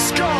Let's go!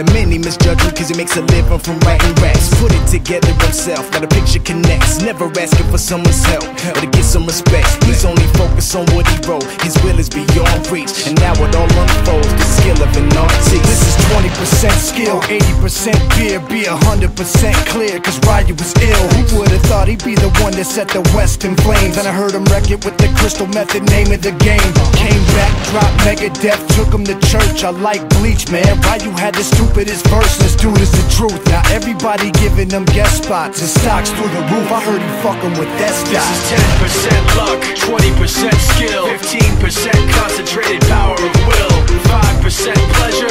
many misjudge him cause he makes a living from writing raps. Put it together himself, now a picture connects. Never asking for someone's help, or to get some respect. He's only focused on what he wrote His will is beyond reach. And now it all unfolds, the skill of an artist. This is 20% skill, 80% fear Be 100% clear, cause Ryu was ill. Who would've thought he'd be the one that set the West in flames? And I heard him wreck it with the crystal method, name of the game. Came back, dropped Megadeth, took him to church I like Bleach, man, Ryu had the stupidest verse dude is the truth, now everybody giving them guest spots His stocks through the roof, I heard he fucking with that This is 10% luck, 20% skill 15% concentrated power of will 5% pleasure,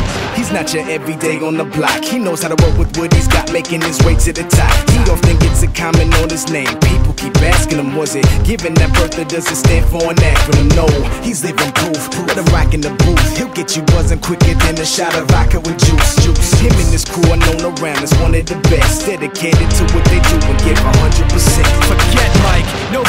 He's not your everyday on the block. He knows how to work with what he's got, making his way to the top. He often gets a comment on his name. People keep asking him, was it given that birth or does it stand for an acronym? No, he's living proof. Let him rock in the booth. He'll get you buzzing quicker than a shot of vodka with juice. Juice. Him and his crew are known around as one of the best. Dedicated to what they do and give 100%. Forget Mike,